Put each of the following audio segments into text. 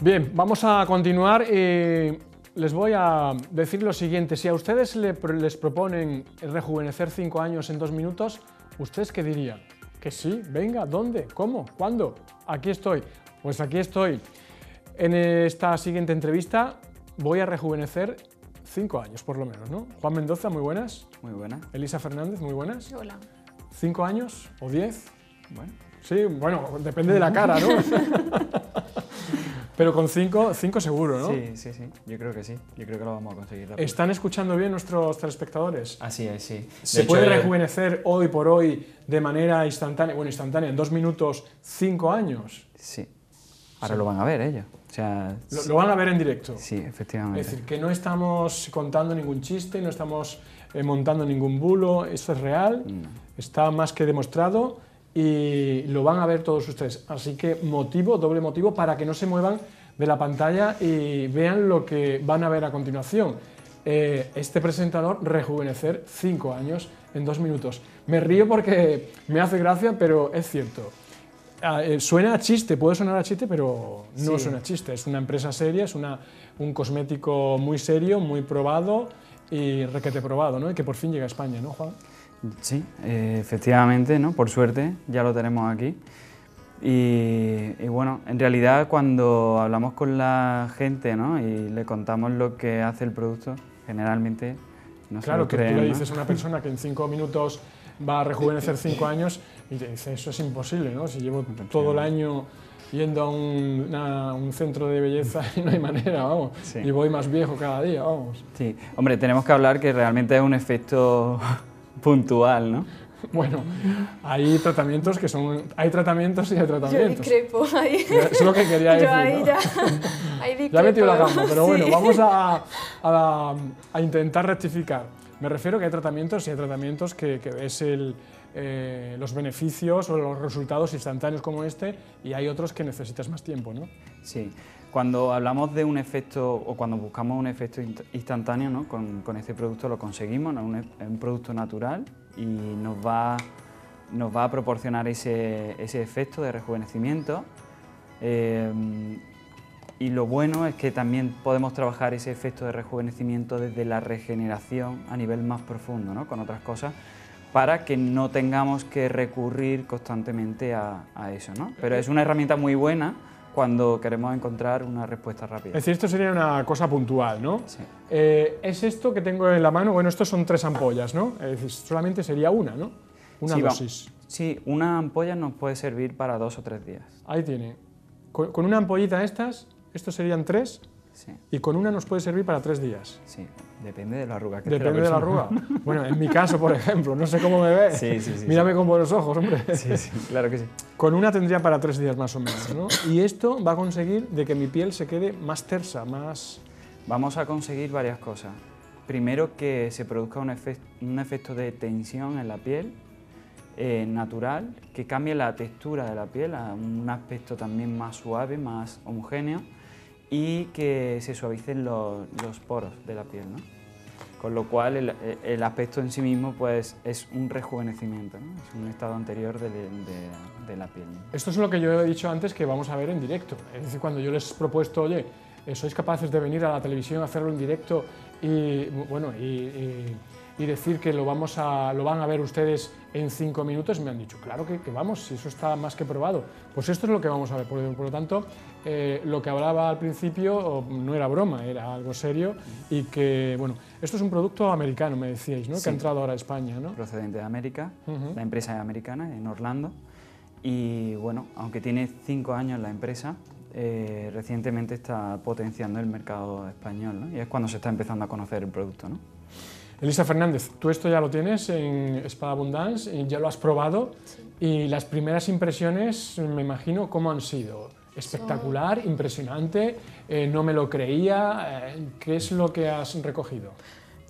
Bien, vamos a continuar y les voy a decir lo siguiente. Si a ustedes les proponen rejuvenecer cinco años en dos minutos, ¿ustedes qué dirían? Que sí, venga, ¿dónde? ¿Cómo? ¿Cuándo? Aquí estoy. Pues aquí estoy. En esta siguiente entrevista voy a rejuvenecer cinco años, por lo menos, ¿no? Juan Mendoza, muy buenas. Muy buenas. Elisa Fernández, muy buenas. Hola. ¿Cinco años o diez? Bueno. Sí, bueno, depende de la cara, ¿no? Pero con cinco, cinco seguro, ¿no? Sí, sí, sí. Yo creo que sí. Yo creo que lo vamos a conseguir. ¿Están escuchando bien nuestros telespectadores? Así es, sí. ¿Se puede eh, rejuvenecer hoy por hoy de manera instantánea, bueno, instantánea, en dos minutos, cinco años? Sí. Ahora lo van a ver ellos. O sea, lo, van a ver en directo. Sí, efectivamente. Es decir, que no estamos contando ningún chiste, no estamos eh, montando ningún bulo, esto es real, está más que demostrado y lo van a ver todos ustedes. Así que motivo, doble motivo, para que no se muevan de la pantalla y vean lo que van a ver a continuación. Eh, este presentador rejuvenecer cinco años en dos minutos. Me río porque me hace gracia, pero es cierto. Ah, eh, suena a chiste, puede sonar a chiste, pero no suena a chiste. Es una empresa seria, es una, un cosmético muy serio, muy probado y requete probado, ¿no? Y que por fin llega a España, ¿no, Juan? Sí, eh, efectivamente, ¿no? por suerte ya lo tenemos aquí. Y, bueno, en realidad cuando hablamos con la gente ¿no? y le contamos lo que hace el producto, generalmente no claro, se lo creen. Claro, que tú le dices a una persona que en cinco minutos va a rejuvenecer cinco años y te dice, eso es imposible, ¿no? Si llevo todo el año yendo a un, centro de belleza y no hay manera, vamos. Y voy más viejo cada día, vamos. Sí, hombre, tenemos que hablar que realmente es un efecto puntual, ¿no? Bueno, hay tratamientos que son... Hay tratamientos y hay tratamientos. Yo discrepo ahí. Es lo que quería decir, Yo ahí ¿no? ya, ahí ya he metido la gamba, pero bueno, vamos a, a, intentar rectificar. Me refiero que hay tratamientos y hay tratamientos que, que es el, eh, los beneficios o los resultados instantáneos como este y hay otros que necesitas más tiempo, ¿no? Sí. Cuando hablamos de un efecto o cuando buscamos un efecto instantáneo, ¿no? con, con, este producto lo conseguimos, ¿no? es un, producto natural y nos va, nos va a proporcionar ese, ese efecto de rejuvenecimiento. Eh, y lo bueno es que también podemos trabajar ese efecto de rejuvenecimiento desde la regeneración a nivel más profundo, ¿no? con otras cosas, para que no tengamos que recurrir constantemente a, a eso. ¿no? Pero es una herramienta muy buena cuando queremos encontrar una respuesta rápida. Es decir, esto sería una cosa puntual, ¿no? Sí. Eh, ¿Es esto que tengo en la mano? Bueno, estos son tres ampollas, ¿no? Es decir, solamente sería una, ¿no? Una dosis. Sí, una ampolla nos puede servir para dos o tres días. Ahí tiene. Con, con una ampollita estas, estos serían tres, y con una nos puede servir para tres días. Sí, depende de la arruga que Depende de la arruga. Bueno, en mi caso, por ejemplo, no sé cómo me ves. Sí, sí, sí. Mírame con buenos ojos, hombre. Sí, sí, claro que sí. Con una tendría para tres días más o menos, ¿no? Y esto va a conseguir de que mi piel se quede más tersa, más... Vamos a conseguir varias cosas. Primero, que se produzca un, un efecto de tensión en la piel, eh, natural, que cambie la textura de la piel a un aspecto también más suave, más homogéneo y que se suavicen los, poros de la piel. ¿no? Con lo cual el, aspecto en sí mismo pues, es un rejuvenecimiento, ¿no? es un estado anterior de, de, la piel. Esto es lo que yo he dicho antes que vamos a ver en directo. Es decir, cuando yo les he propuesto, oye, eh, ¿sois capaces de venir a la televisión a hacerlo en directo y, bueno, y y decir que lo, vamos a, lo van a ver ustedes en cinco minutos, me han dicho, claro que, vamos, si eso está más que probado. Pues esto es lo que vamos a ver, por, lo tanto, eh, lo que hablaba al principio no era broma, era algo serio y que, bueno, esto es un producto americano, me decíais, ¿no? Que ha entrado ahora a España, ¿no? Procedente de América, la empresa es americana, en Orlando, y bueno, aunque tiene cinco años la empresa, eh, recientemente está potenciando el mercado español, ¿no? Y es cuando se está empezando a conocer el producto, ¿no? Elisa Fernández, tú esto ya lo tienes en Espada Abundance, y ya lo has probado y las primeras impresiones, me imagino, ¿cómo han sido? Espectacular, impresionante, eh, no me lo creía, eh, ¿qué es lo que has recogido?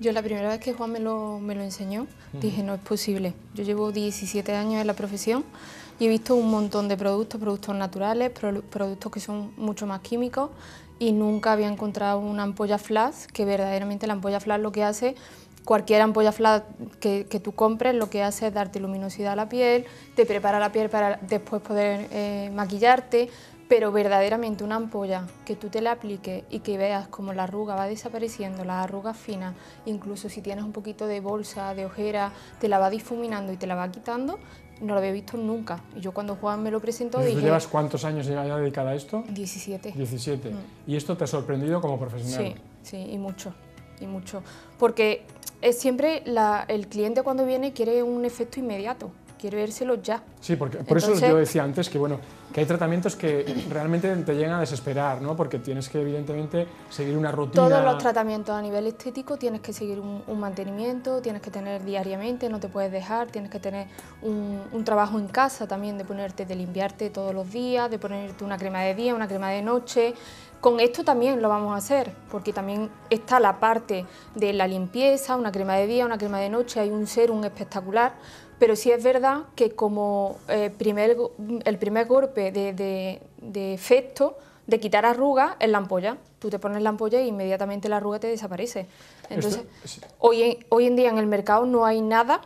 Yo la primera vez que Juan me lo, me lo enseñó, dije, no es posible. Yo llevo 17 años en la profesión y he visto un montón de productos, productos naturales, productos que son mucho más químicos y nunca había encontrado una ampolla flash que verdaderamente la ampolla flash lo que hace cualquier ampolla flash que, tú compres lo que hace es darte luminosidad a la piel, te prepara la piel para después poder eh, maquillarte, pero verdaderamente una ampolla que tú te la apliques y que veas como la arruga va desapareciendo, las arrugas finas, incluso si tienes un poquito de bolsa, de ojera, te la va difuminando y te la va quitando, no lo había visto nunca. Y yo cuando Juan me lo presentó ¿Tú dije... llevas cuántos años ya dedicada a esto? 17. 17. Mm. ¿Y esto te ha sorprendido como profesional? Sí, sí, y mucho, y mucho. Porque es siempre el cliente cuando viene quiere un efecto inmediato quiere vérselo ya. Sí, porque, por eso yo decía antes que, bueno, que hay tratamientos que realmente te llegan a desesperar, ¿no? porque tienes que evidentemente seguir una rutina. Todos los tratamientos a nivel estético tienes que seguir un, mantenimiento, tienes que tener diariamente, no te puedes dejar, tienes que tener un, trabajo en casa también de ponerte, de limpiarte todos los días, de ponerte una crema de día, una crema de noche. Con esto también lo vamos a hacer, porque también está la parte de la limpieza, una crema de día, una crema de noche, hay un serum espectacular, pero sí es verdad que como eh, primer, el primer golpe de, efecto de quitar arrugas es la ampolla. Tú te pones la ampolla e inmediatamente la arruga te desaparece. Entonces, hoy, en, hoy en día en el mercado no hay nada,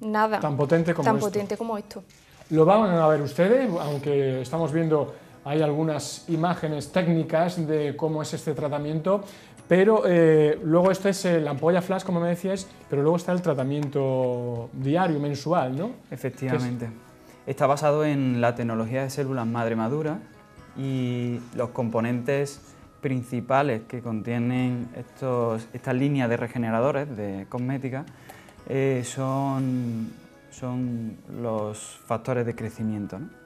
nada tan potente como, tan esto. Potente como esto. Lo van a ver ustedes, aunque estamos viendo hay algunas imágenes técnicas de cómo es este tratamiento, pero eh, luego esto es la ampolla flash, como me decías, pero luego está el tratamiento diario, mensual, ¿no? Efectivamente. Está basado en la tecnología de células madre madura y los componentes principales que contienen estos, estas líneas de regeneradores de cosmética eh, son, son los factores de crecimiento. ¿no?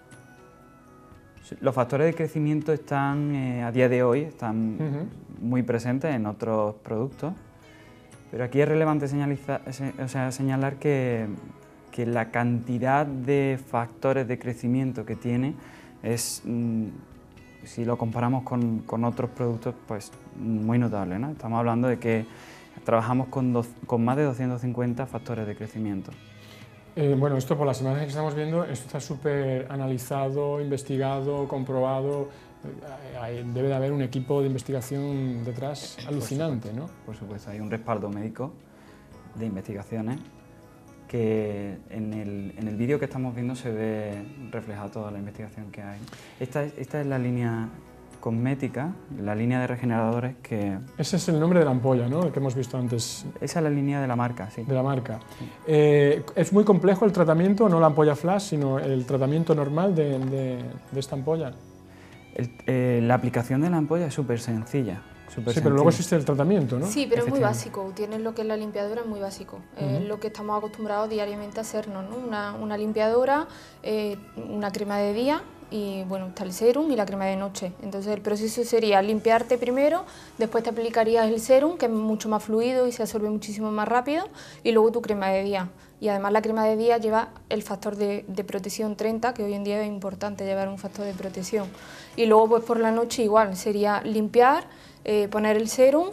Los factores de crecimiento están eh, a día de hoy están muy presentes en otros productos, pero aquí es relevante señalar que, la cantidad de factores de crecimiento que tiene es, mm, si lo comparamos con, otros productos, pues muy notable. Estamos hablando de que trabajamos con, con más de 250 factores de crecimiento. Eh, bueno, esto por las imágenes que estamos viendo, esto está súper analizado, investigado, comprobado. Eh, debe de haber un equipo de investigación detrás alucinante, ¿no? Por supuesto, hay un respaldo médico de investigaciones que en el, en el vídeo que estamos viendo se ve reflejada toda la investigación que hay. Esta, esta es la línea cosmética, la línea de regeneradores que... Ese es el nombre de la ampolla, ¿no? El que hemos visto antes. Esa es la línea de la marca, sí. De la marca. Eh, ¿Es muy complejo el tratamiento, no la ampolla flash, sino el tratamiento normal de, de, esta ampolla? Eh, la aplicación de la ampolla es súper sencilla. sí, pero luego existe el tratamiento, ¿no? Sí, pero es muy básico. Tienes lo que es la limpiadora, es muy básico. Es lo que estamos acostumbrados diariamente a hacernos, ¿no? Una, una limpiadora, eh, una crema de día y bueno, está el serum y la crema de noche. Entonces el proceso sería limpiarte primero, después te aplicarías el serum, que es mucho más fluido y se absorbe muchísimo más rápido, y luego tu crema de día. Y además la crema de día lleva el factor de, protección 30, que hoy en día es importante llevar un factor de protección. Y luego pues por la noche igual, sería limpiar, eh, poner el serum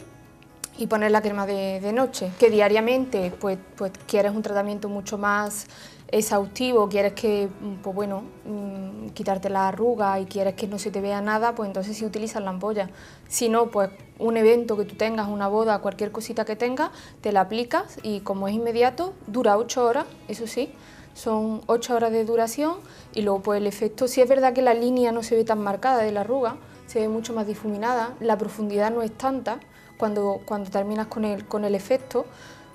y poner la crema de, de, noche, que diariamente pues, pues quieres un tratamiento mucho más exhaustivo, quieres que, mm, pues bueno, mm, quitarte la arruga y quieres que no se te vea nada, pues entonces sí utilizas la ampolla. Si no, pues un evento que tú tengas, una boda, cualquier cosita que tengas, te la aplicas y como es inmediato, dura ocho horas, eso sí, son ocho horas de duración y luego pues el efecto, si es verdad que la línea no se ve tan marcada de la arruga, se ve mucho más difuminada, la profundidad no es tanta cuando, cuando terminas con el, con el efecto,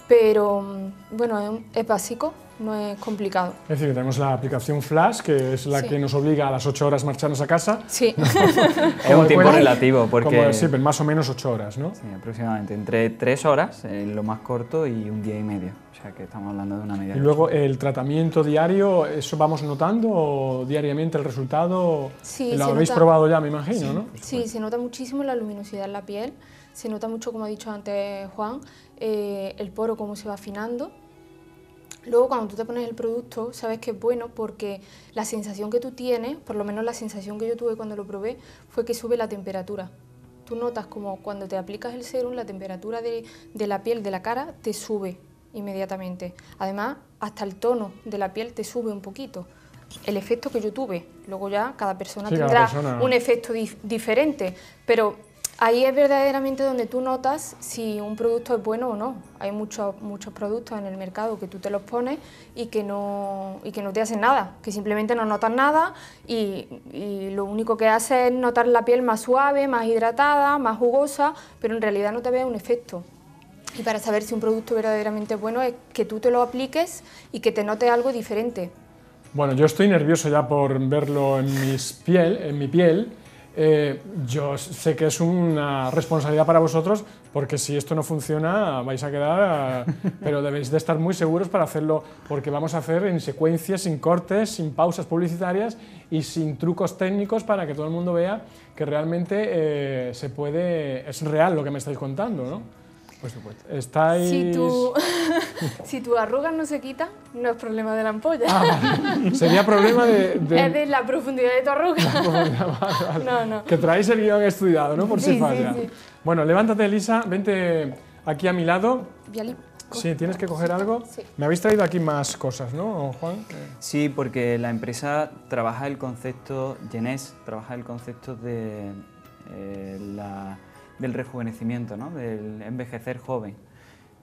pero mm, bueno, es básico, no es complicado. Es decir, tenemos la aplicación Flash, que es la que nos obliga a las 8 horas marcharnos a casa. Sí. es un tiempo relativo, porque... sí, más o menos 8 horas, ¿no? Sí, aproximadamente. Entre 3 horas, en lo más corto, y un día y medio. O sea, que estamos hablando de una media. Y luego, ¿el tratamiento diario, eso vamos notando diariamente el resultado? Sí, Lo habéis probado ya, me imagino, ¿no? Sí, se nota muchísimo la luminosidad en la piel. Se nota mucho, como ha dicho antes Juan, eh, el poro cómo se va afinando Luego cuando tú te pones el producto, sabes que es bueno porque la sensación que tú tienes, por lo menos la sensación que yo tuve cuando lo probé, fue que sube la temperatura. Tú notas como cuando te aplicas el serum, la temperatura de, la piel, de la cara, te sube inmediatamente. Además, hasta el tono de la piel te sube un poquito. El efecto que yo tuve, luego ya cada persona tendrá un efecto diferente, pero Ahí es verdaderamente donde tú notas si un producto es bueno o no. Hay muchos, muchos productos en el mercado que tú te los pones y que no, y que no te hacen nada, que simplemente no notas nada y, lo único que hace es notar la piel más suave, más hidratada, más jugosa, pero en realidad no te ve un efecto. Y para saber si un producto verdaderamente es bueno es que tú te lo apliques y que te note algo diferente. Bueno, yo estoy nervioso ya por verlo en mi piel. Eh, yo sé que es una responsabilidad para vosotros porque si esto no funciona vais a quedar, pero debéis de estar muy seguros para hacerlo porque vamos a hacer en secuencias, sin cortes, sin pausas publicitarias y sin trucos técnicos para que todo el mundo vea que realmente eh, se puede, es real lo que me estáis contando, ¿no? Por supuesto. Estáis... Si tu, si tu arruga no se quita, no es problema de la ampolla. Ah, vale. Sería problema de, de- Es de la profundidad de tu arruga. Vale, vale. No, no. Que traéis el guion estudiado, ¿no? Por Sí, si falla. sí. Bueno, levántate, Elisa, vente aquí a mi lado. Viali, Sí, ¿tienes que coger algo? Sí. Me habéis traído aquí más cosas, ¿no, Juan? Sí, porque la empresa trabaja el concepto, Genes trabaja el concepto de, eh, la- del rejuvenecimiento, ¿no? del envejecer joven.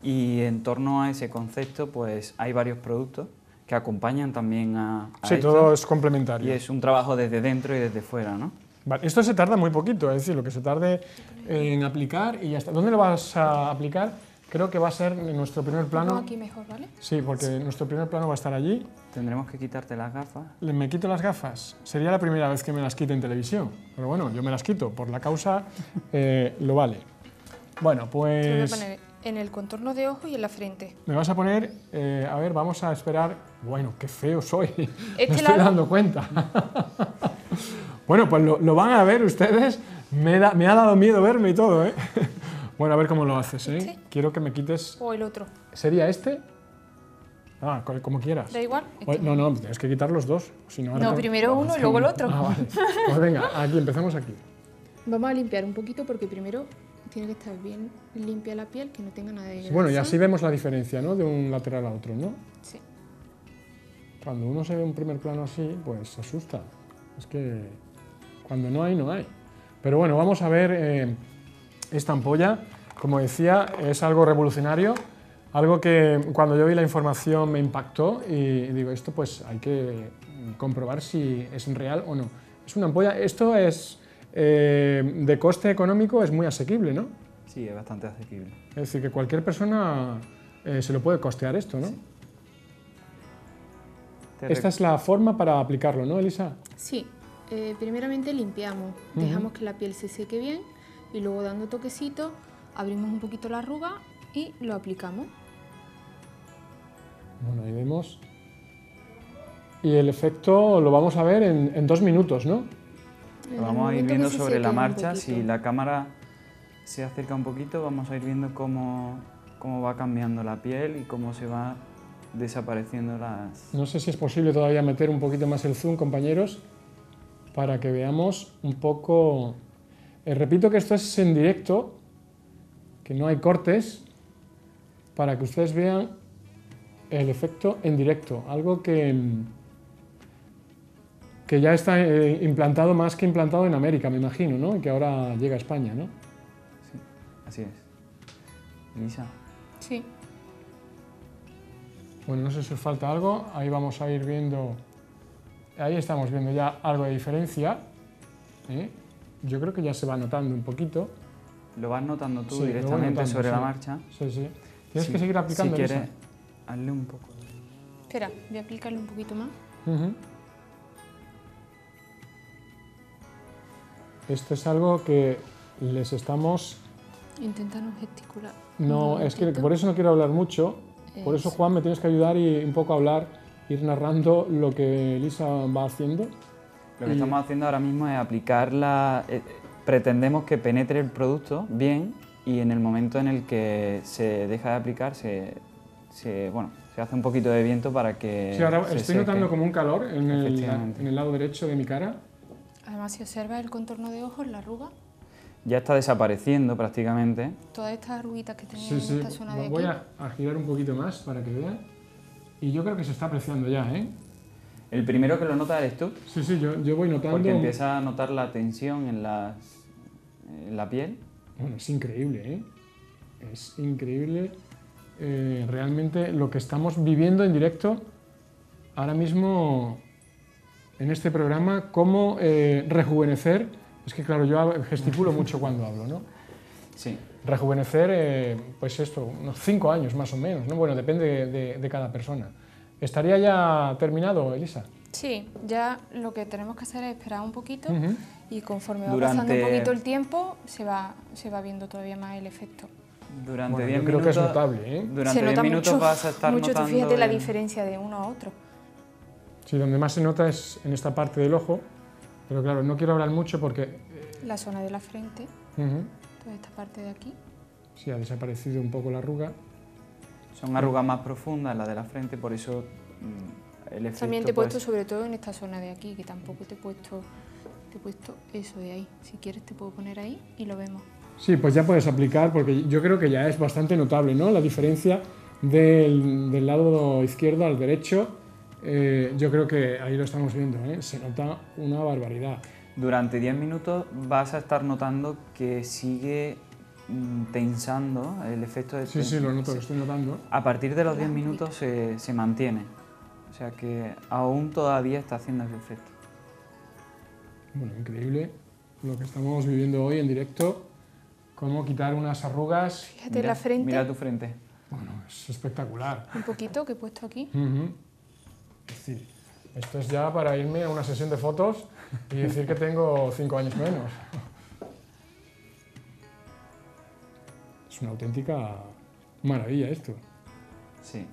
Y en torno a ese concepto, pues hay varios productos que acompañan también a, a Sí, esto. todo es complementario. Y es un trabajo desde dentro y desde fuera, ¿no? Vale, esto se tarda muy poquito, es decir, lo que se tarde en aplicar y ya está. ¿Dónde lo vas a aplicar? Creo que va a ser en nuestro primer plano. aquí mejor, ¿vale? Sí, porque nuestro primer plano va a estar allí. Tendremos que quitarte las gafas. Me quito las gafas. Sería la primera vez que me las quito en televisión. Pero bueno, yo me las quito. Por la causa eh, lo vale. Bueno, Te lo voy a pues poner en el contorno de ojo y en la frente. me vas a poner... eh, a ver, vamos a esperar... Bueno, qué feo soy. me Este estoy lado. dando cuenta. bueno, pues lo, lo van a ver ustedes. Me, da- me ha dado miedo verme y todo, ¿eh? Bueno, a ver cómo lo haces, ¿eh? ¿Este? Quiero que me quites... O el otro. ¿Sería este? Ah, co- como quieras. ¿Da igual? Oye, No, no, tienes que quitar los dos. Si no, primero uno y luego el otro. Ah, vale. Pues venga, aquí, empezamos aquí. Vamos a limpiar un poquito porque primero tiene que estar bien limpia la piel, que no tenga nada de Bueno, y grasa. así vemos la diferencia, ¿no? De un lateral a otro, ¿no? Sí. Cuando uno se ve un primer plano así, pues se asusta. Es que cuando no hay, no hay. Pero bueno, vamos a ver eh, esta ampolla. Como decía, es algo revolucionario, algo que cuando yo vi la información me impactó y digo, esto pues hay que comprobar si es real o no. Es una ampolla, esto es eh, de coste económico, es muy asequible, ¿no? Sí, es bastante asequible. Es decir, que cualquier persona eh, se lo puede costear esto, ¿no? Esta es la forma para aplicarlo, ¿no, Elisa? Sí, eh, primeramente limpiamos, dejamos que la piel se seque bien y luego dando toquecitos abrimos un poquito la arruga y lo aplicamos. Bueno, ahí vemos. Y el efecto lo vamos a ver en, en dos minutos, ¿no? En Lo vamos a ir viendo se sobre la marcha. Si la cámara se acerca un poquito, vamos a ir viendo cómo, cómo va cambiando la piel y cómo se va desapareciendo las... No sé si es posible todavía meter un poquito más el zoom, compañeros, para que veamos un poco... Eh, repito que esto es en directo, que no hay cortes, para que ustedes vean el efecto en directo, algo que, que ya está eh, implantado más que implantado en América, me imagino, ¿no? Y que ahora llega a España, ¿no? Así es. Lisa. Sí, Bueno, no sé si os falta algo, ahí vamos a ir viendo, ahí estamos viendo ya algo de diferencia. ¿eh? Yo creo que ya se va notando un poquito. Lo vas notando tú Sí, directamente notando, sobre la marcha. Sí, sí. Tienes que seguir aplicando. Si quieres, hazle un poco. espera, voy a aplicarle un poquito más. Ujú. Esto es algo que les estamos... Intenta no gesticular. No, es que por eso no quiero hablar mucho. Por eso, Eso. Juan, me tienes que ayudar y un poco hablar, ir narrando lo que Elisa va haciendo. Lo que estamos haciendo ahora mismo es aplicar la... eh, pretendemos que penetre el producto bien y en el momento en el que se deja de aplicar se, se- bueno, se hace un poquito de viento para que Sí, ahora se estoy seque. notando como un calor en el, en el lado derecho de mi cara. Además, si observas el contorno de ojos, la arruga, Ya está desapareciendo prácticamente. todas estas arruguitas que tenía Sí, en sí. esta zona de Voy aquí. a, a girar un poquito más para que vean. Y yo creo que se está apreciando ya, ¿eh? El primero que lo nota eres tú, Sí, sí, yo, yo voy notando... porque empieza a notar la tensión en las, en la piel. Bueno, es increíble, ¿eh? Es increíble eh, realmente lo que estamos viviendo en directo ahora mismo en este programa, cómo eh, rejuvenecer. Es que claro, yo gesticulo mucho cuando hablo, ¿no? Sí. Rejuvenecer, eh, pues esto, unos cinco años más o menos, ¿no? Bueno, depende de, cada persona. ¿Estaría ya terminado, Elisa? Sí, ya lo que tenemos que hacer es esperar un poquito y conforme va pasando un poquito el tiempo se va, se va viendo todavía más el efecto. Durante 10 minutos. Creo que es notable, ¿eh? Durante 10 minutos vas a estar mucho, notando. Fíjate la diferencia de uno a otro. Sí, donde más se nota es en esta parte del ojo, pero claro, no quiero hablar mucho porque... Eh, la zona de la frente, toda esta parte de aquí. Sí, ha desaparecido un poco la arruga. Son arrugas más profundas, la de la frente, por eso mm, el efecto... También te he puesto sobre todo en esta zona de aquí, que tampoco te he puesto, te he puesto eso de ahí. Si quieres te puedo poner ahí y lo vemos. Sí, pues ya puedes aplicar, porque yo creo que ya es bastante notable, ¿no? La diferencia del, del lado izquierdo al derecho eh, yo creo que ahí lo estamos viendo, ¿eh? se nota una barbaridad. Durante 10 minutos vas a estar notando que sigue tensando el efecto de... Sí, sí, lo noto, lo estoy notando. A partir de los 10 minutos se, se mantiene, o sea que aún todavía está haciendo ese efecto. Bueno, increíble lo que estamos viviendo hoy en directo, cómo quitar unas arrugas. Fíjate la frente. Mira tu frente. Bueno, es espectacular. Un poquito que he puesto aquí. Es decir, esto es ya para irme a una sesión de fotos y decir que tengo cinco años menos. Es una auténtica maravilla esto. Sí,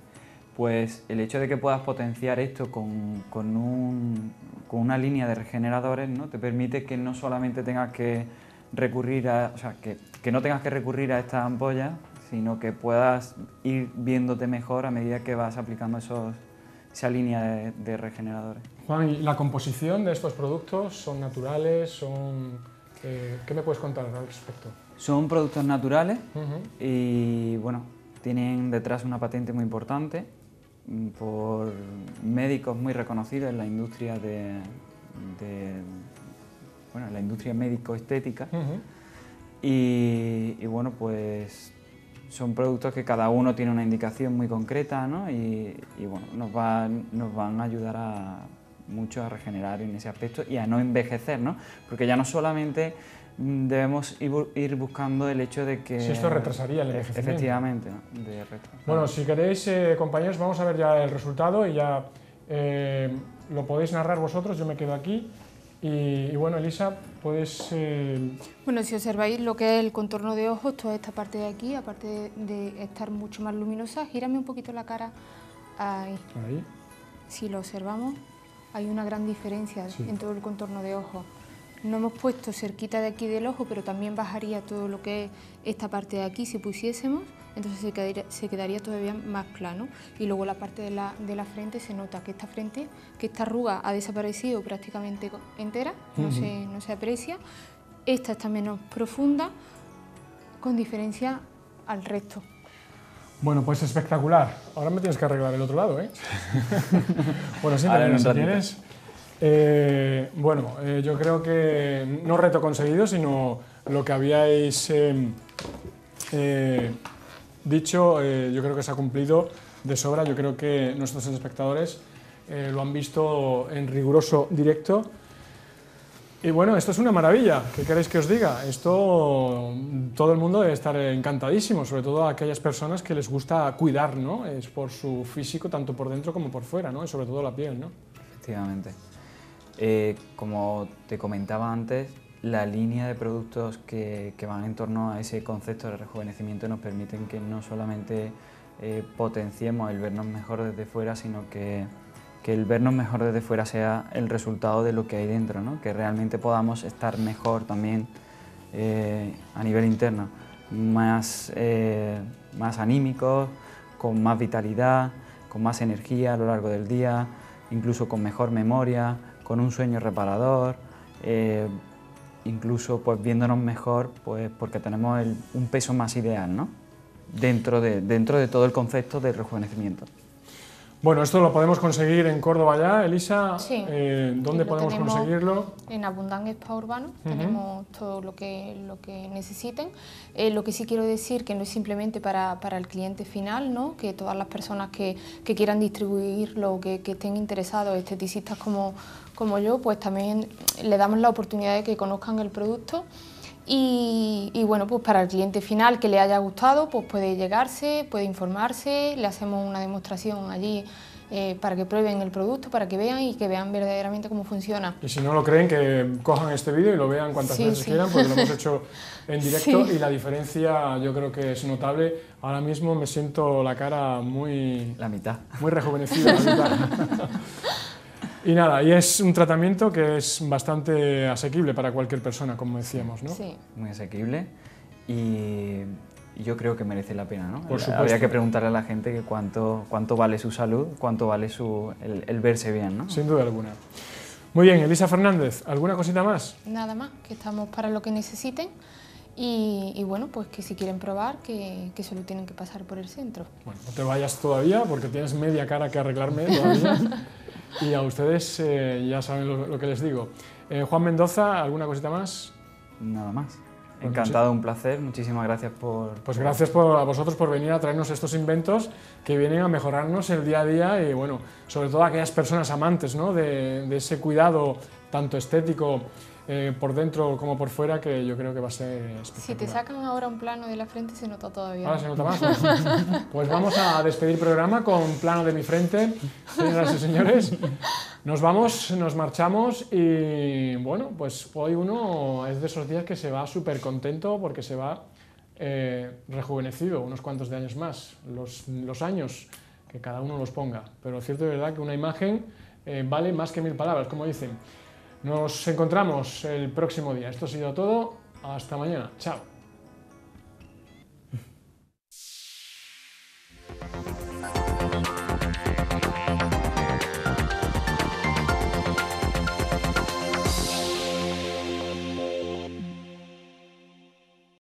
pues el hecho de que puedas potenciar esto con, con, un, con una línea de regeneradores ¿no? te permite que no solamente tengas que recurrir a, o sea, que, que no tengas que recurrir a estas ampollas, sino que puedas ir viéndote mejor a medida que vas aplicando esos, esa línea de, regeneradores. Juan, ¿y la composición de estos productos son naturales? Son, eh, ¿Qué me puedes contar al respecto? Son productos naturales y bueno, tienen detrás una patente muy importante mm, por médicos muy reconocidos en la industria de, bueno, la industria médico-estética. y, y, bueno, pues son productos que cada uno tiene una indicación muy concreta ¿no? y, bueno, nos, va, nos van a ayudar a, mucho a regenerar en ese aspecto y a no envejecer, ¿no? porque ya no solamente debemos ir buscando el hecho de que... Si esto retrasaría el envejecimiento. Efectivamente. bueno, si queréis, eh, compañeros, vamos a ver ya el resultado y ya eh, lo podéis narrar vosotros, yo me quedo aquí. Y, bueno, Elisa, puedes... Eh, bueno, si observáis lo que es el contorno de ojos, toda esta parte de aquí, aparte de estar mucho más luminosa, gírame un poquito la cara ahí. ahí. Si lo observamos, hay una gran diferencia en todo el contorno de ojos. No hemos puesto cerquita de aquí del ojo, pero también bajaría todo lo que es esta parte de aquí si pusiésemos entonces se quedaría, todavía más plano. Y luego la parte de la, frente se nota que esta frente, que esta arruga ha desaparecido prácticamente entera, no, se, no se aprecia. Esta está menos profunda, con diferencia al resto. Bueno, pues espectacular. Ahora me tienes que arreglar el otro lado, ¿eh? bueno, sí, si tienes. Eh, bueno, eh, yo creo que no reto conseguido, sino lo que habíais em, eh, Dicho, eh, yo creo que se ha cumplido de sobra, yo creo que nuestros espectadores lo han visto en riguroso directo. Y bueno, esto es una maravilla, ¿qué queréis que os diga? Esto todo el mundo debe estar encantadísimo, sobre todo aquellas personas que les gusta cuidar, ¿no? Es por su físico, tanto por dentro como por fuera, ¿no? Y sobre todo la piel, ¿no? Efectivamente. Eh, como te comentaba antes, la línea de productos que, van en torno a ese concepto de rejuvenecimiento nos permiten que no solamente eh, potenciemos el vernos mejor desde fuera, sino que, el vernos mejor desde fuera sea el resultado de lo que hay dentro, que realmente podamos estar mejor también eh, a nivel interno, más, más anímicos, con más vitalidad, con más energía a lo largo del día, incluso con mejor memoria, con un sueño reparador incluso pues viéndonos mejor pues porque tenemos un peso más ideal ¿no? dentro, de, dentro de todo el concepto de rejuvenecimiento. Bueno, esto lo podemos conseguir en Córdoba ya, Elisa. Sí. Eh, ¿Dónde podemos conseguirlo? En Abundant Spa Urbano tenemos todo lo que, lo que necesiten. Eh, lo que sí quiero decir que no es simplemente para, para el cliente final, ¿no? que todas las personas que, que quieran distribuirlo, que, que estén interesados, esteticistas como, como yo, pues también le damos la oportunidad de que conozcan el producto. Y, y bueno, pues para el cliente final que le haya gustado, pues puede llegarse, puede informarse, le hacemos una demostración allí eh, para que prueben el producto, para que vean y que vean verdaderamente cómo funciona. Y si no lo creen, que cojan este vídeo y lo vean cuantas Sí, veces sí. quieran, porque lo hemos hecho en directo Sí. y la diferencia yo creo que es notable. Ahora mismo me siento la cara muy, La mitad. muy rejuvenecida. la verdad. y nada, y es un tratamiento que es bastante asequible para cualquier persona, como decíamos, ¿no? Sí. Muy asequible y yo creo que merece la pena, ¿no? Por Habría supuesto. que preguntarle a la gente que cuánto, cuánto vale su salud, cuánto vale su, el, el verse bien, ¿no? Sin duda alguna. Muy bien, Elisa Fernández, ¿alguna cosita más? Nada más, que estamos para lo que necesiten y, y bueno, pues que si quieren probar, que, que solo tienen que pasar por el centro. Bueno, no te vayas todavía porque tienes media cara que arreglarme todavía. y a ustedes eh, ya saben lo, lo que les digo. Eh, Juan Mendoza, ¿alguna cosita más? Nada más. Pues Encantado, un placer. Muchísimas gracias por... Pues gracias por, a vosotros por venir a traernos estos inventos que vienen a mejorarnos el día a día y bueno, sobre todo a aquellas personas amantes ¿no? de, de ese cuidado tanto estético eh, por dentro como por fuera que yo creo que va a ser espectacular. Si te sacan ahora un plano de la frente se nota todavía. Ahora se nota más. Pues, pues vamos a despedir programa con plano de mi frente, señoras y señores. Nos vamos, nos marchamos y bueno, pues hoy uno es de esos días que se va súper contento porque se va eh, rejuvenecido unos cuantos de años más, los, los años que cada uno los ponga. Pero es cierto de verdad que una imagen eh, vale más que mil palabras, como dicen. Nos encontramos el próximo día. Esto ha sido todo. Hasta mañana. Chao.